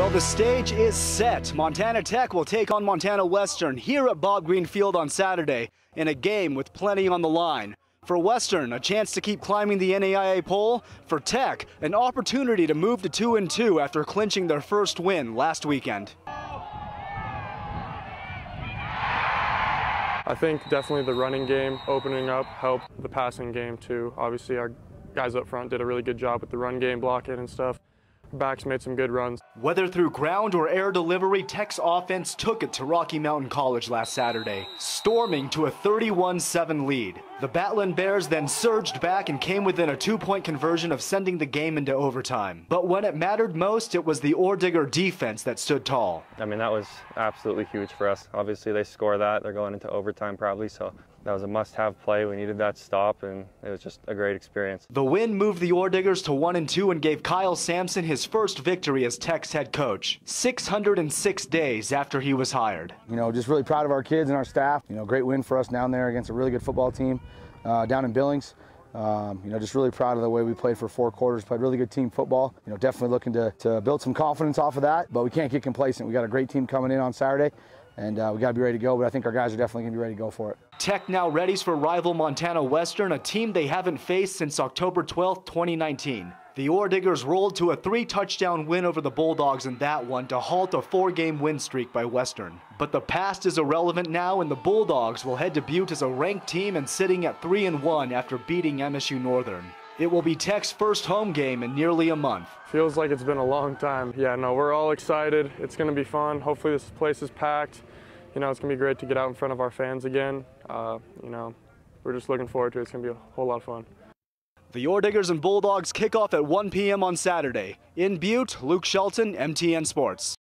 Well, the stage is set. Montana Tech will take on Montana Western here at Bob Green Field on Saturday in a game with plenty on the line. For Western, a chance to keep climbing the NAIA poll. For Tech, an opportunity to move to 2 and 2 after clinching their first win last weekend. I think definitely the running game opening up helped the passing game too. Obviously, our guys up front did a really good job with the run game blocking and stuff backs made some good runs. Whether through ground or air delivery, Tech's offense took it to Rocky Mountain College last Saturday, storming to a 31-7 lead. The Battling Bears then surged back and came within a two-point conversion of sending the game into overtime. But when it mattered most, it was the Oredigger defense that stood tall. I mean, that was absolutely huge for us. Obviously, they score that. They're going into overtime probably, so that was a must-have play. We needed that stop, and it was just a great experience. The win moved the Orediggers to one and two and gave Kyle Samson his first victory as Tech's head coach. 606 days after he was hired. You know, just really proud of our kids and our staff. You know, great win for us down there against a really good football team uh, down in Billings. Um, you know, just really proud of the way we played for four quarters. Played really good team football. You know, definitely looking to, to build some confidence off of that. But we can't get complacent. We got a great team coming in on Saturday, and uh, we got to be ready to go. But I think our guys are definitely going to be ready to go for it. Tech now readies for rival Montana Western, a team they haven't faced since October 12, 2019. The Orediggers rolled to a three-touchdown win over the Bulldogs in that one to halt a four-game win streak by Western. But the past is irrelevant now, and the Bulldogs will head to Butte as a ranked team and sitting at 3 and one after beating MSU Northern. It will be Tech's first home game in nearly a month. Feels like it's been a long time. Yeah, no, we're all excited. It's going to be fun. Hopefully this place is packed. You know, it's going to be great to get out in front of our fans again. Uh, you know, we're just looking forward to it. It's going to be a whole lot of fun. The Orediggers and Bulldogs kick off at 1 p.m. on Saturday. In Butte, Luke Shelton, MTN Sports.